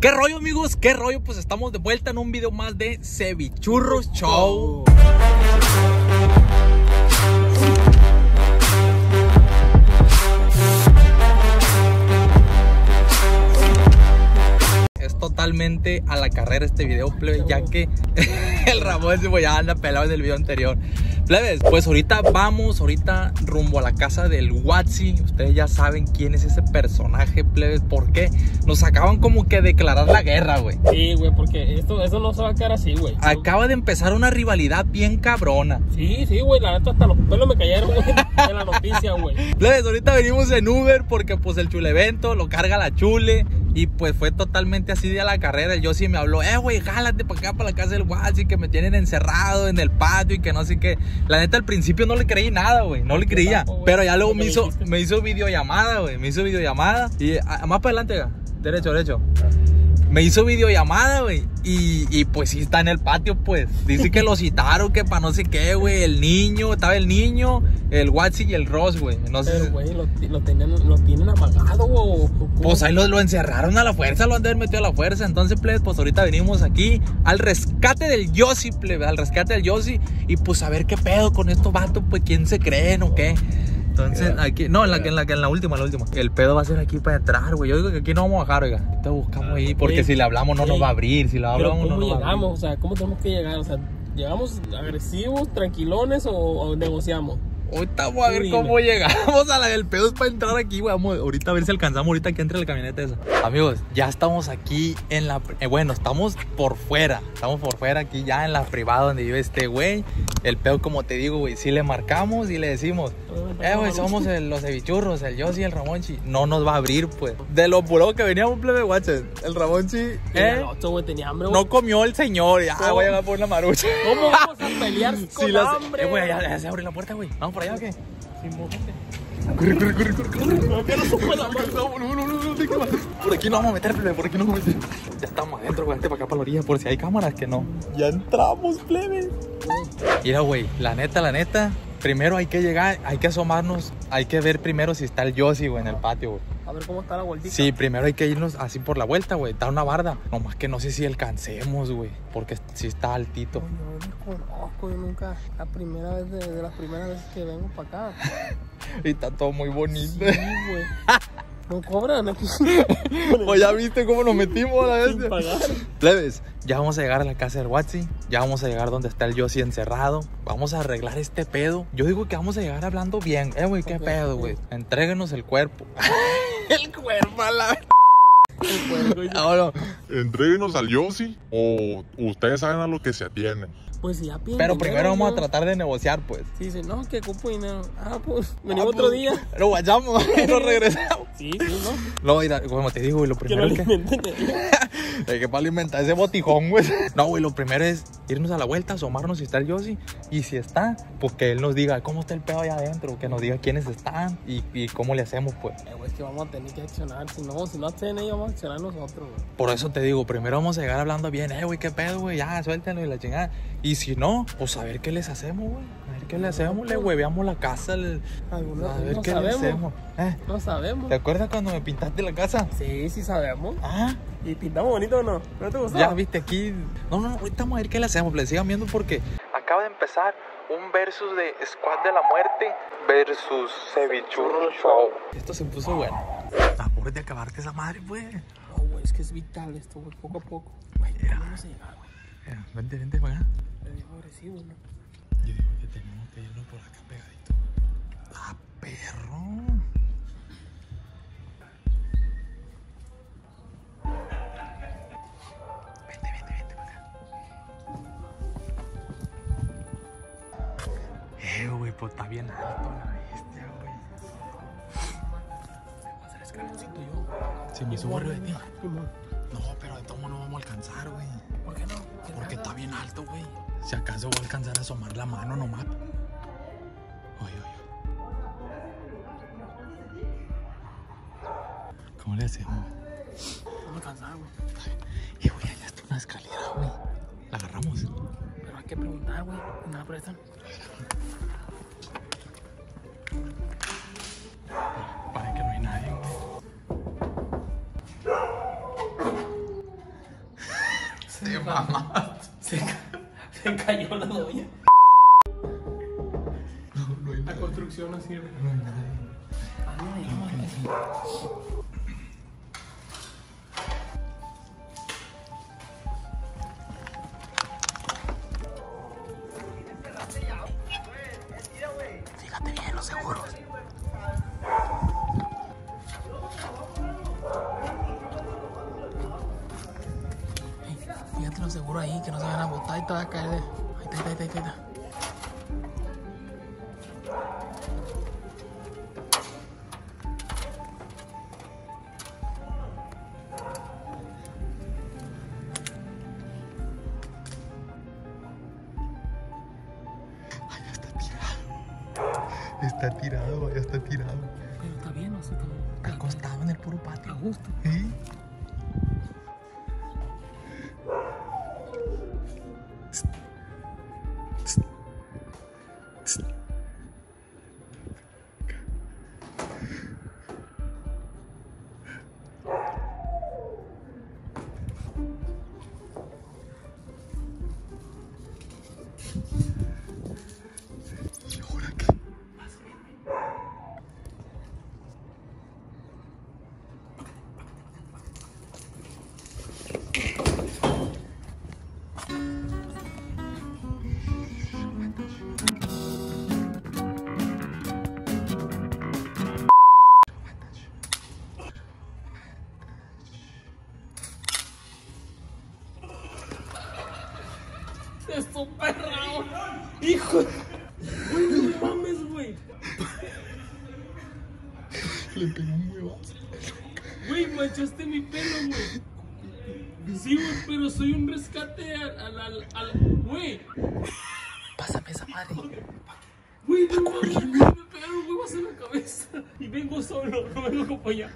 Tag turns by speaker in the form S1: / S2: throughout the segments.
S1: ¿Qué rollo, amigos? ¿Qué rollo? Pues estamos de vuelta en un video más de Cevichurros Show. Es totalmente a la carrera este video, plebe, ya que el Ramón ya anda pelado en el video anterior. Plebes, pues ahorita vamos, ahorita rumbo a la casa del Watsi. Ustedes ya saben quién es ese personaje, plebes. ¿Por qué? Nos acaban como que declarar la guerra, güey.
S2: Sí, güey, porque esto, eso no se va a quedar así, güey.
S1: Acaba de empezar una rivalidad bien cabrona.
S2: Sí, sí, güey, la neta hasta los pelos me cayeron, güey, en la noticia, güey.
S1: Plebes, ahorita venimos en Uber porque pues el chulevento lo carga la chule. Y pues fue totalmente así de a la carrera. Yo sí me habló, eh, güey, jálate para acá, para la casa del Watsi, que me tienen encerrado en el patio y que no sé qué. La neta, al principio no le creí nada, güey. No le creía.
S2: tampoco.
S1: Pero ya luego
S2: ¿Qué
S1: me hizo, me hizo videollamada, güey. Me hizo videollamada. Y ah, más para adelante, derecho, derecho. Me hizo videollamada, güey. Y, y pues sí está en el patio, pues. Dice que lo citaron, que para no sé qué, güey. El niño, estaba el niño, el Watsi y el Ross, güey. No sé.
S2: Pero, güey, lo, lo, tenían, lo tienen amagado, güey.
S1: Pues ahí lo, lo encerraron a la fuerza, lo han de haber metido a la fuerza. Entonces, plebes, pues ahorita venimos aquí al rescate del Yossi, plebe, al rescate del Yossi. Y pues a ver qué pedo con estos vatos, pues quién se creen o qué. Entonces, aquí, no, en la, que- en, la, que- en la última, en la última. El pedo va a ser aquí para entrar, güey. Yo digo que aquí no vamos a bajar, oiga. Buscamos ahí, porque si le hablamos no nos va a abrir. Si le hablamos no
S2: ¿cómo
S1: nos va a abrir.
S2: llegamos? O sea, ¿cómo tenemos que llegar? O sea, ¿llegamos agresivos, tranquilones o, o negociamos?
S1: Ahorita vamos a ver cómo llegamos a la del pedo es para entrar aquí, güey. Vamos ahorita a ver si alcanzamos ahorita que entre la camioneta esa. Amigos, ya estamos aquí en la... eh, bueno, estamos por fuera. Estamos por fuera aquí ya en la privada donde vive este güey. El pedo, como te digo, güey, si le marcamos y le decimos... Eh, güey, somos el- los cevichurros, el Yossi y el Ramonchi. No nos va a abrir, pues. De lo puro que veníamos, plebe, guaches. El Ramonchi, eh,
S2: güey, tenía hambre,
S1: no comió el señor. Ya, voy a llegar por una marucha.
S2: ¿Cómo vamos a pelear con
S1: Sí,
S2: hambre?
S1: Eh, güey, ya, ya se abre la puerta, güey. ¿Vamos por allá o qué?
S2: Sí, móvete.
S1: Corre, corre, corre, corre. Por aquí no vamos a meter, plebe, por aquí no vamos a meter. Ya estamos adentro, güey, para acá, para la orilla, por si hay cámaras que no. Ya entramos, plebe. Mira, güey, la neta, la neta. Primero hay que llegar, hay que asomarnos, hay que ver primero si está el Yossi, güey, en el patio, güey.
S2: A ver cómo está la vueltita.
S1: Sí, primero hay que irnos así por la vuelta, güey. Está una barda. Nomás que no sé si alcancemos, güey. Porque sí está altito.
S2: Yo no conozco, yo nunca, la primera vez de, de las primeras veces que vengo para acá.
S1: Y está todo muy bonito.
S2: Sí, güey. No cobran aquí.
S1: O ya viste cómo nos metimos a la vez. Plebes, ya vamos a llegar a la casa del Watsi. Ya vamos a llegar donde está el Yossi encerrado. Vamos a arreglar este pedo. Yo digo que vamos a llegar hablando bien. Eh, güey, qué pedo, güey. Entréguenos el cuerpo. el cuerpo a la.
S2: Y-
S1: Ahora,
S3: Entréguenos al Yossi o ustedes saben a lo que se atienen.
S2: Pues si ya piden
S1: pero
S2: dinero,
S1: primero vamos a tratar de negociar, pues.
S2: Sí, dice, no, que ocupo dinero. Ah, pues, venimos
S1: Ah,
S2: otro
S1: pues,
S2: día.
S1: Lo guachamos y nos regresamos.
S2: Sí, sí, ¿no?
S1: No, mira, como te digo, güey, lo
S2: Que lo
S1: primero que. Hay que para alimentar ese botijón, güey. No, güey, lo primero es irnos a la vuelta, asomarnos si está el Yossi. Y si está, pues que él nos diga cómo está el pedo allá adentro. Que nos diga quiénes están y, y cómo le hacemos, pues.
S2: Eh, güey, es que vamos a tener que accionar. Si no, si no hacen ellos, vamos a accionar nosotros, güey.
S1: Por eso te digo, primero vamos a llegar hablando bien. Eh, güey, qué pedo, güey, ya, suéltenlo y la chingada. Y si no, pues a ver qué les hacemos, güey. Qué le hacemos, le hueveamos la casa. le-
S2: Algunos
S1: A ver
S2: no
S1: qué le
S2: sabemos.
S1: hacemos. Eh,
S2: No sabemos.
S1: ¿Te acuerdas cuando me pintaste la casa?
S2: Sí, sí sabemos.
S1: Ah,
S2: ¿Y pintamos bonito o no? ¿No te gustó?
S1: Ya viste aquí. No, no, no, ahorita vamos a ver qué le hacemos. Le sigan viendo porque acaba de empezar un versus de Squad de la Muerte versus Cevichurro Show. Esto se puso bueno. Apúrate de acabarte esa madre, pues.
S2: No, güey, es que es vital esto, güey, poco a poco. Güey,
S1: Mira.
S2: vamos a llegar, güey.
S1: Mira, vente, vente para acá.
S2: Le digo agresivo, ¿no?
S1: Yo digo que tenemos que irnos por acá pegadito. ¡Ah, perro! Vente, vente, vente para acá. Eh, güey, pues está bien alto la bestia, güey.
S2: Voy a hacer escaloncito yo.
S1: Si me subo arriba de ti. No, pero de tomo no vamos a alcanzar, güey.
S2: ¿Por qué no? ¿Qué
S1: Porque
S2: nada?
S1: está bien alto, güey. Si acaso voy a alcanzar a asomar la mano nomás. Oye, oye. ¿Cómo le hacemos?
S2: No me alcanzar, güey.
S1: Eh, güey, allá está una escalera, güey. La agarramos.
S2: Pero hay que preguntar, güey. ¿Me la prestan?
S1: Mamaste.
S2: Se, ca- se cayó la doña.
S1: No, no hay
S2: La construcción así. Seguro ahí, que no se van a botar y te va a caer de. Ahí está, ahí está, ahí está, ahí está.
S1: Está tirado, ya está tirado.
S2: Pero está bien, o sea, está bien.
S1: Acostado en el puro
S2: A
S1: patio.
S2: gusto.
S1: ¿Sí? Le pegó un huevazo.
S2: Güey, manchaste mi pelo, güey. Sí, güey, pero soy un rescate al. al. al. Güey.
S1: Pásame esa madre.
S2: Güey, no mames, güey, me pegaron huevos en la cabeza. Y vengo solo, no vengo acompañado.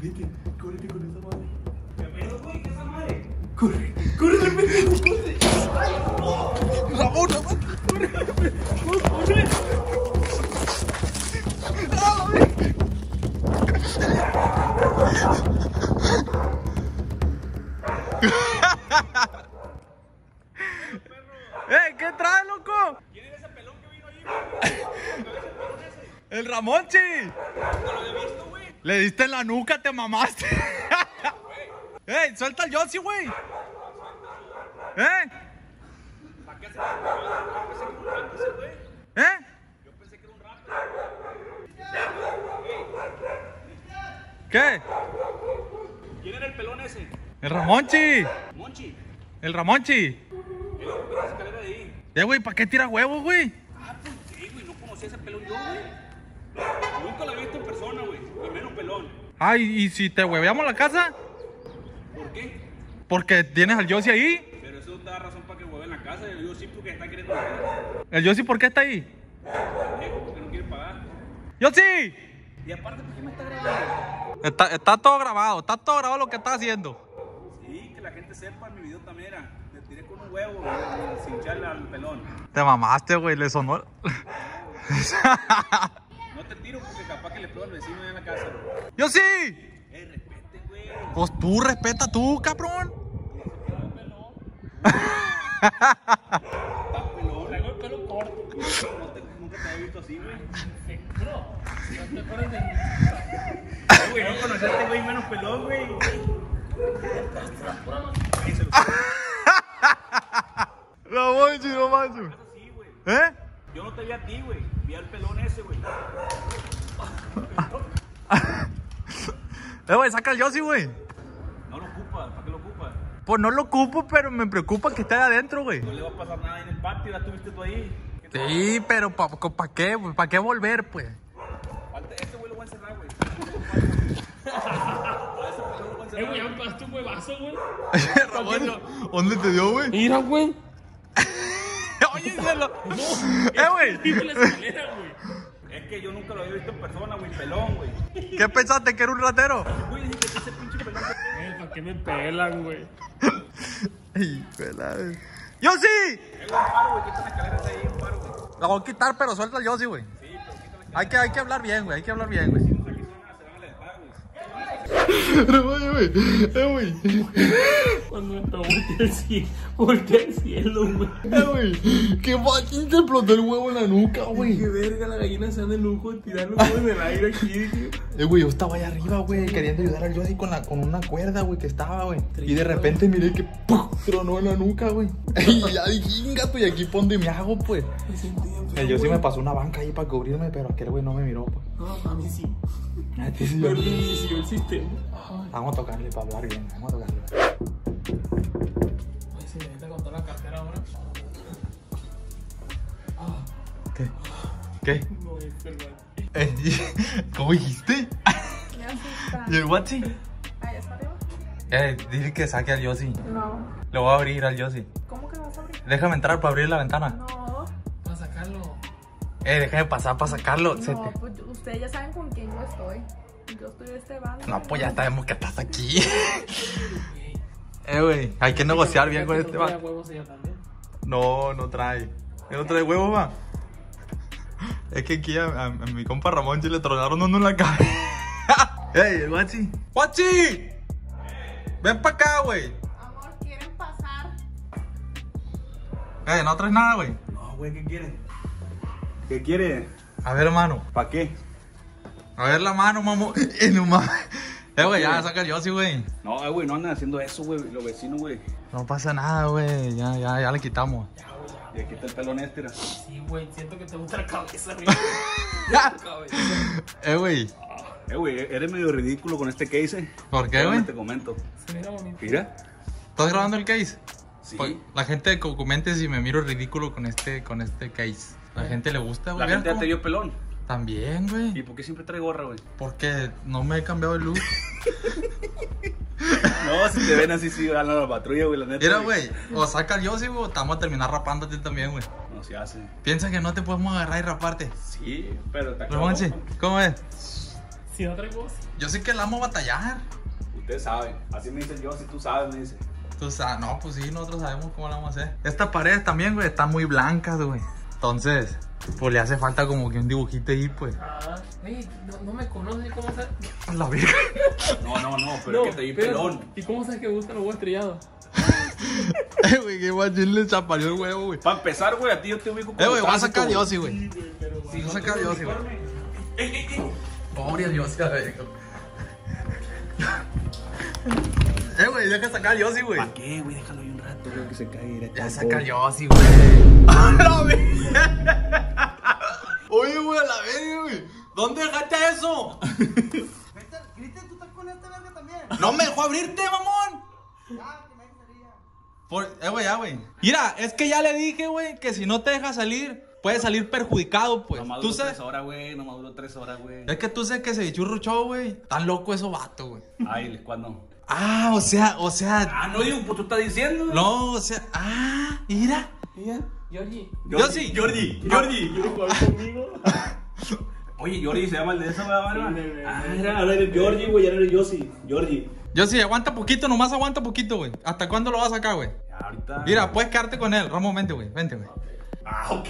S1: Vete, córrete con esa madre. Ramón, Ramón. ¡Eh! ¿Qué trae, loco? ¿Quién es ese pelón que vino ahí? ¡El Ramonchi! Le diste en la nuca, te mamaste. ¡Ey! ¡Suelta el Yossi, güey! ¿Eh? ¿Eh? ¿Qué?
S4: ¿Quién era el pelón ese?
S1: El Ramonchi.
S4: Monchi.
S1: El Ramonchi.
S4: Esa escalera de ahí.
S1: Eh, güey, ¿para qué tira huevos, güey?
S4: Ah, pues sí, güey, no conocía ese pelón yo, güey. Nunca lo he visto en persona, güey. Y menos pelón.
S1: Ay, ¿y si te hueveamos la casa?
S4: ¿Por qué?
S1: Porque tienes al Yossi ahí.
S4: Pero eso te da razón para que hueve en la casa. Yo sí porque está queriendo hacer.
S1: ¿El Yossi por qué está ahí?
S4: porque no quiere pagar.
S1: ¡Yossi!
S4: Y aparte, ¿por qué me está grabando?
S1: Está, está todo grabado, está todo grabado lo que estás haciendo.
S4: Sí, que la gente sepa, en mi video también era. Me tiré con un huevo, güey, sin echarle al pelón.
S1: Te mamaste, güey, le sonó.
S4: No te tiro porque capaz que le pruebo al vecino allá en la casa. güey.
S1: ¡Yossi!
S4: Respete, güey.
S1: Pues tú respeta tú, cabrón.
S2: Traigo el pelo corto.
S4: Nunca te había visto así, güey.
S2: ¿no te acuerdas de
S4: Güey, no conocía a este güey menos pelón,
S1: no
S4: güey.
S1: ¿Eh?
S4: Yo no te vi a ti, güey. Vi al pelón ese, güey.
S1: Eh, güey, saca el Yossi, güey.
S4: No lo ocupas, ¿para qué lo ocupas?
S1: Pues no lo ocupo, pero me preocupa que esté ahí adentro, güey.
S4: No le va a pasar nada en el patio, ya estuviste tú ahí. ¿Qué te
S1: Sí, pero ¿para pa qué? ¿Para qué volver, pues?
S4: Este güey lo voy a encerrar, güey.
S2: Eh, güey, ya me pegaste un huevazo, güey.
S1: Ramón, ¿dónde te dio, güey?
S2: Mira, güey.
S1: Oye, se lo... Eh, güey,
S2: la escalera, güey.
S4: Que yo nunca lo había visto en persona, güey. Pelón, güey.
S1: ¿qué pensaste? ¿Que era un ratero?
S4: Güey, dije que ese pinche pelón.
S2: Eh, ¿para qué me pelan, güey?
S1: Ay, pelada. ¡Yossi!
S4: Eh, güey, un paro, güey. ¿Qué están escaleras ahí? Un paro, güey.
S1: La voy a quitar, pero suelta el Yossi, güey. Hay que, hay que hablar bien, güey. Hay que hablar bien, güey. Pero, güey, güey. Eh, güey.
S2: Cuando entró, volteé al cielo, volteé al cielo, güey.
S1: Eh, güey. Qué fácil te explotó el huevo en la nuca, güey.
S2: Qué verga, la gallina se anda en lujo de tirar los huevos en el aire aquí.
S1: Eh, güey, yo estaba allá arriba, güey, queriendo ayudar al Yossi con, la, con una cuerda, güey, que estaba, güey. Y de repente miré que ¡pum! tronó en la nuca, güey. Y ya dije, gato, y aquí pon de me hago, pues.
S2: Me sentí bien
S1: El Yossi me pasó una banca ahí para cubrirme, pero aquel güey no me miró, pues.
S2: No, a mí sí.
S1: A ti sí,
S2: Pero
S1: güey.
S2: inició el sistema.
S1: Vamos a tocarle para hablar bien, vamos a tocarle.
S2: Ay, si necesita contar la cartera ahora.
S1: ¿Qué? ¿Qué?
S2: No es verdad.
S1: Eh, ¿Cómo dijiste?
S5: Me.
S1: ¿Y el Watsi?
S5: Ahí está arriba.
S1: Eh, dile que saque al Yossi.
S5: No.
S1: Le voy a abrir al Yossi.
S5: ¿Cómo que vas a abrir?
S1: Déjame entrar para abrir la ventana.
S5: No.
S2: Para sacarlo.
S1: Eh, déjame pasar para sacarlo.
S5: No, pues ustedes ya saben con quién yo estoy. Yo estoy de este bando.
S1: No, pues ya sabemos que estás aquí. eh, güey, hay que negociar bien con este
S2: huevos ella también.
S1: No, no trae. ¿Qué no trae huevo, va? Es que aquí a, a- a mi compa Ramón le tronaron uno en la cabeza. ¡Ey, el Guachi! ¡Guachi! Ven para acá, güey.
S5: Amor, ¿quieren pasar?
S1: Eh, no traes nada, güey.
S4: No, güey, ¿qué quiere? ¿Qué quiere?
S1: A ver, hermano.
S4: ¿Para qué?
S1: A ver la mano, mamón. Eh, no mames. Eh, güey, ya saca el Yossi, güey.
S4: No, eh, güey, no andan haciendo eso, güey. Los vecinos, güey.
S1: No pasa nada, güey. Ya, ya, ya le quitamos.
S4: Y aquí está el pelón este, era.
S2: Sí, güey, siento que te gusta la cabeza, güey. cabeza.
S1: Eh, güey.
S4: Eh, güey, eres medio ridículo con este case.
S1: ¿Por qué, güey?
S4: Te comento.
S2: Se mira bonito.
S4: Mira.
S1: ¿Estás grabando el case?
S4: Sí.
S1: Pues, la gente co- comente si me miro ridículo con este, con este case. La gente le gusta, güey.
S4: La gente ya te dio pelón.
S1: También,
S4: ¿Y
S1: güey.
S4: por qué siempre trae gorra, güey?
S1: Porque no me he cambiado el look.
S4: No, si te ven así, sí, van a la patrulla, güey, la neta.
S1: Mira, güey. O saca el Yossi, güey. o Te vamos a terminar rapándote también, güey.
S4: No se hace.
S1: Piensa que no te podemos agarrar y raparte.
S4: Sí, pero te
S1: Ramonchi, ¿cómo es?
S2: Si no traigo voz.
S1: Yo sé que la amo batallar.
S4: Ustedes saben. Así me dicen yo, si tú sabes, me dice.
S1: Tú sabes, no, pues sí, nosotros sabemos cómo la vamos a hacer. Estas paredes también, güey, están muy blancas, güey. Entonces, pues le hace falta como que un dibujito ahí, pues.
S2: Ah, ey, no, no me conoces cómo sabes.
S1: La verga.
S4: No, no, no, pero es que te di pelón.
S2: ¿Y cómo sabes que me gustan los huevos estrellados?
S1: Eh, güey, qué machín le chaparió el huevo, güey.
S4: Para empezar, güey, a ti yo te ubico como
S1: Eh, güey, voy a sacar
S4: güey.
S1: Yossi, güey. Voy a sacar Yossi, güey. Pobre Yossi, a ver. Eh, güey, deja sacar Yossi, güey.
S4: ¿Para qué, güey? Déjalo ahí güey, que se directo.
S1: Ya saca
S4: pobre.
S1: Yossi, güey. ¡A la verga! Oye, güey, a la verga, güey. ¿Dónde dejaste eso?
S6: ¿Viste? ¿Tú estás con este verga también?
S1: No me dejó abrirte, mamón. Por, eh, güey, ya, güey. Mira, es que ya le dije, güey, que si no te deja salir, puedes salir perjudicado, pues.
S4: Nomás
S1: Tú sabes.
S4: tres horas, güey. Nomás duró tres horas, güey.
S1: Es que tú sabes que se dichurruchó, güey. Tan loco eso vato, güey.
S4: Ay, ¿cuándo?
S1: Ah, o sea, o sea.
S4: Ah, no digo, pues tú estás diciendo.
S1: No, o sea. Ah, mira. Sí.
S4: Jordi, Jordi.
S2: ¿quieres jugar conmigo?
S4: Oye, Jordi se llama el de esa,
S2: güey.
S4: Ah, era, ahora eres Jordi, güey, ya eres Yossi. Jordi.
S1: Yo sí, aguanta poquito, nomás aguanta poquito, güey. ¿Hasta cuándo lo vas a sacar, güey?
S4: Ahorita.
S1: Mira, puedes quedarte con él. Ramón, vente, güey. Vente, güey.
S4: Ah, ok.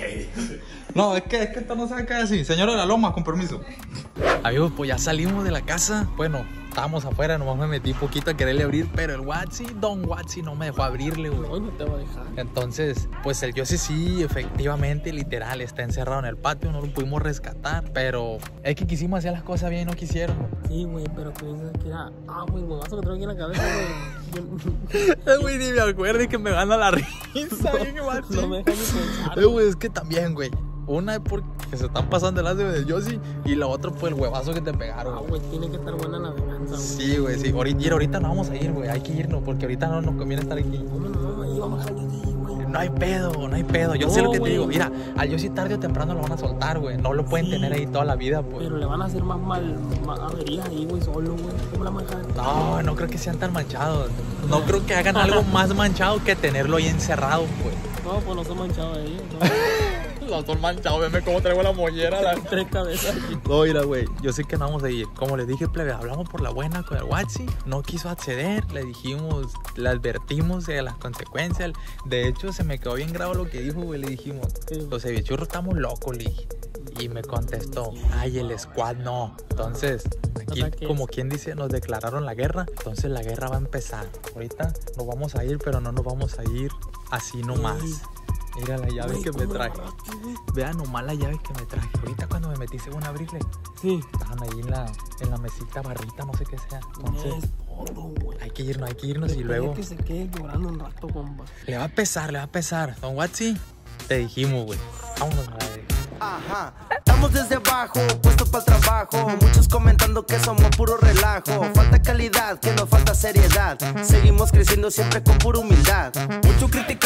S1: No, es que, es que esto no se va a quedar así. Señor de la Loma, con permiso. Amigos, pues ya salimos de la casa. Bueno, estábamos afuera, nomás me metí poquito a quererle abrir, pero el Watsi, Don Watsi, no me dejó abrirle, güey.
S2: No, no te voy a dejar.
S1: Entonces, pues el Yossi sí, efectivamente, literal, está encerrado en el patio, no lo pudimos rescatar, pero es que quisimos hacer las cosas bien y no quisieron.
S2: Sí, güey, pero tú dices que era. Ah, güey, huevazo que traigo aquí en la cabeza, güey.
S1: Güey, ni me acuerdo y que me gana la risa, bien
S2: No me dejas ni pensar.
S1: Eh, güey, es que también, güey. Una es porque se están pasando el lance del Yossi y la otra fue el huevazo que te
S2: Ah,
S1: pegaron. güey.
S2: güey, tiene que estar buena la venganza, güey.
S1: Sí, güey, sí. Ahorita, ahorita no vamos a ir, güey. Hay que irnos porque ahorita no nos conviene estar aquí.
S2: No, no, no, ahí vamos a de ahí, güey.
S1: No hay pedo, no hay pedo. Yo sé lo que te
S2: güey.
S1: digo. Mira, al Yossi tarde o temprano lo van a soltar, güey. No lo pueden
S2: Sí.
S1: tener ahí toda la vida, pues.
S2: Pero le van a hacer más mal, más averías ahí, güey, solo, güey. ¿Cómo la?
S1: No, no creo que sean tan manchados. No creo que hagan algo más manchado que tenerlo ahí encerrado, pues.
S2: No, pues no se han manchado ellos, ¿no?
S1: Los dos manchados, veme cómo traigo la mollera, las tres cabezas. No, mira, güey, yo sé que no vamos a ir. Como les dije, plebe, hablamos por la buena con el Watsi. No quiso acceder, le dijimos, le advertimos de las consecuencias. De hecho, se me quedó bien grabado lo que dijo, güey. Le dijimos, los cevichurros estamos locos, le dije. Y me contestó, ay, el squad no. Entonces, aquí, como quien dice, nos declararon la guerra. Entonces la guerra va a empezar. Ahorita nos vamos a ir, pero no nos vamos a ir así nomás. Mira la llave que me
S2: ¿cómo
S1: traje. Vean nomás la llave que me traje. Ahorita cuando me metí según abrirle,
S2: Sí.
S1: estaban ahí en la, en la mesita barrita, no sé qué sea. Entonces,
S2: güey.
S1: hay que irnos, hay que irnos y
S2: Después
S1: luego.
S2: que se quede llorando un rato, compa.
S1: Le va a pesar, le va a pesar. Don Watsi, te dijimos, güey. Vámonos a.
S6: Ajá. Estamos desde abajo, puestos para el trabajo. Muchos comentando que somos puro relajo. Falta calidad, que nos falta seriedad. Seguimos creciendo siempre con pura humildad. Mucho criticando.